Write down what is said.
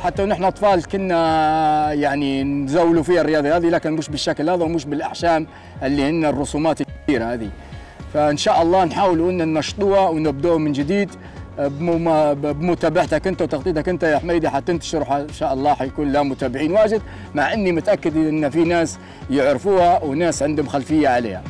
حتى ونحن أطفال كنا يعني نزولوا فيها الرياضة هذه لكن مش بالشكل هذا ومش بالأحشام اللي هن الرسومات الكبيرة هذه. فإن شاء الله نحاولوا إن ننشطوها ونبدأوا من جديد. بمتابعتك أنت وتغطيتك أنت يا حميدي حتنتشر إن شاء الله حيكون لها متابعين واجد مع إني متأكد إن في ناس يعرفوها وناس عندهم خلفية عليها.